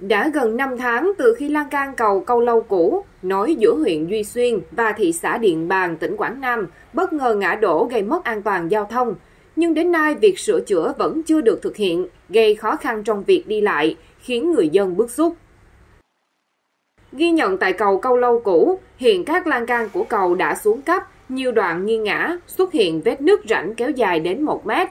Đã gần 5 tháng từ khi lan can cầu Câu Lâu cũ, nối giữa huyện Duy Xuyên và thị xã Điện Bàn, tỉnh Quảng Nam, bất ngờ ngã đổ gây mất an toàn giao thông. Nhưng đến nay, việc sửa chữa vẫn chưa được thực hiện, gây khó khăn trong việc đi lại, khiến người dân bức xúc. Ghi nhận tại cầu Câu Lâu cũ, hiện các lan can của cầu đã xuống cấp, nhiều đoạn nghiêng ngã, xuất hiện vết nứt rãnh kéo dài đến 1 mét.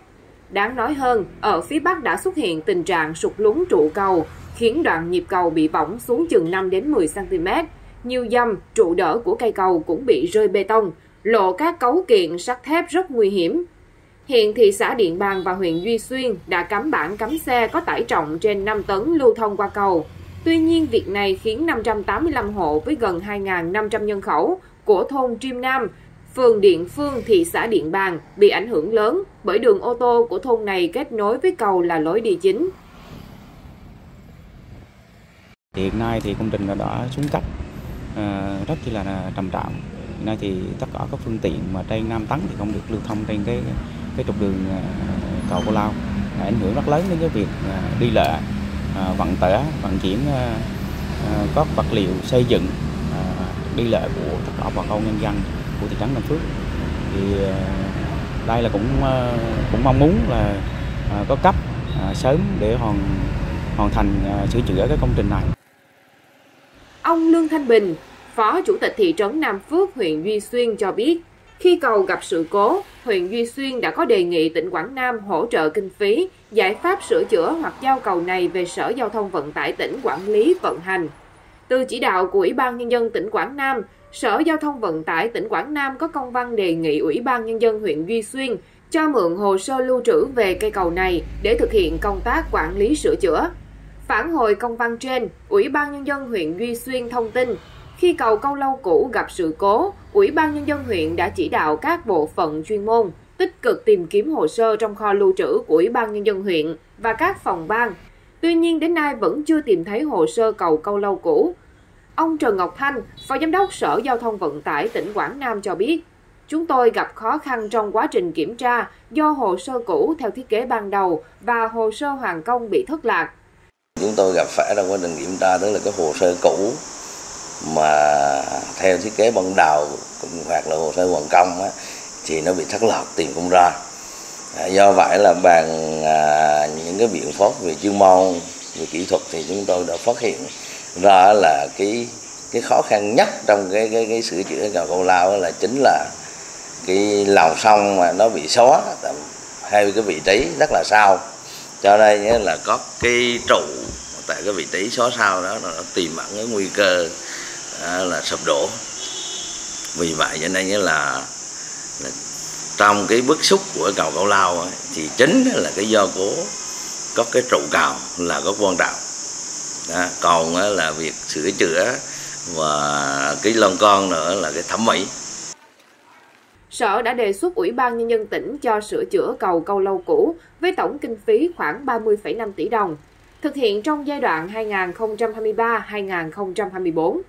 Đáng nói hơn, ở phía Bắc đã xuất hiện tình trạng sụt lún trụ cầu, khiến đoạn nhịp cầu bị bỏng xuống chừng 5 đến 10 cm. Nhiều dầm, trụ đỡ của cây cầu cũng bị rơi bê tông, lộ các cấu kiện sắt thép rất nguy hiểm. Hiện thị xã Điện Bàn và huyện Duy Xuyên đã cấm bản cấm xe có tải trọng trên 5 tấn lưu thông qua cầu. Tuy nhiên, việc này khiến 585 hộ với gần 2.500 nhân khẩu của thôn Triêm Nam, phường Điện Phương, thị xã Điện Bàn bị ảnh hưởng lớn bởi đường ô tô của thôn này kết nối với cầu là lối đi chính. Hiện nay thì công trình đã xuống cấp ờ, rất là trầm trọng. Hiện nay thì tất cả các phương tiện mà trên 5 tấn thì không được lưu thông trên cái cái trục đường ờ, cầu Cô Lao ảnh hưởng rất lớn đến cái việc ờ, đi lại vận tải, vận chuyển các vật liệu xây dựng đi lại của tất cả bà con nhân dân của thị trấn Nam Phước thì đây là cũng cũng mong muốn là có cấp sớm để hoàn hoàn thành sửa chữa cái công trình này. Ông Lương Thanh Bình, Phó Chủ tịch thị trấn Nam Phước, huyện Duy Xuyên cho biết, khi cầu gặp sự cố, huyện Duy Xuyên đã có đề nghị tỉnh Quảng Nam hỗ trợ kinh phí, giải pháp sửa chữa hoặc giao cầu này về Sở Giao thông Vận tải tỉnh quản lý vận hành. Từ chỉ đạo của Ủy ban Nhân dân tỉnh Quảng Nam, Sở Giao thông Vận tải tỉnh Quảng Nam có công văn đề nghị Ủy ban Nhân dân huyện Duy Xuyên cho mượn hồ sơ lưu trữ về cây cầu này để thực hiện công tác quản lý sửa chữa. Phản hồi công văn trên, Ủy ban Nhân dân huyện Duy Xuyên thông tin, khi cầu câu lâu cũ gặp sự cố, Ủy ban Nhân dân huyện đã chỉ đạo các bộ phận chuyên môn tích cực tìm kiếm hồ sơ trong kho lưu trữ của Ủy ban Nhân dân huyện và các phòng ban. Tuy nhiên đến nay vẫn chưa tìm thấy hồ sơ cầu câu lâu cũ. Ông Trần Ngọc Thanh, Phó Giám đốc Sở Giao thông Vận tải tỉnh Quảng Nam cho biết, chúng tôi gặp khó khăn trong quá trình kiểm tra do hồ sơ cũ theo thiết kế ban đầu và hồ sơ hoàn công bị thất lạc chúng tôi gặp phải trong quá trình kiểm tra đó là cái hồ sơ cũ mà theo thiết kế ban đầu hoặc là hồ sơ hoàn công á, thì nó bị thất lạc tìm không ra. À, do vậy là bằng à, những cái biện pháp về chuyên môn về kỹ thuật thì chúng tôi đã phát hiện ra là cái cái khó khăn nhất trong cái cái, cái sửa chữa cầu cầu lao là chính là cái lòng sông mà nó bị xóa hai cái vị trí rất là sao cho nên là có cái trụ tại cái vị trí xó sau đó nó tìm ẩn cái nguy cơ à, là sụp đổ vì vậy cho nên là, là trong cái bức xúc của cầu cầu lao ấy, thì chính là cái do cố có cái trụ cầu là có quan trọng đó. còn là việc sửa chữa và cái lon con nữa là cái thẩm mỹ Sở đã đề xuất Ủy ban Nhân dân tỉnh cho sửa chữa cầu câu lâu cũ với tổng kinh phí khoảng 30,5 tỷ đồng, thực hiện trong giai đoạn 2023-2024.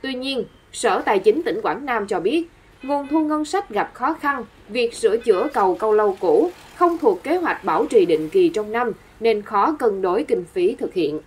Tuy nhiên, Sở Tài chính tỉnh Quảng Nam cho biết, nguồn thu ngân sách gặp khó khăn, việc sửa chữa cầu câu lâu cũ không thuộc kế hoạch bảo trì định kỳ trong năm nên khó cân đối kinh phí thực hiện.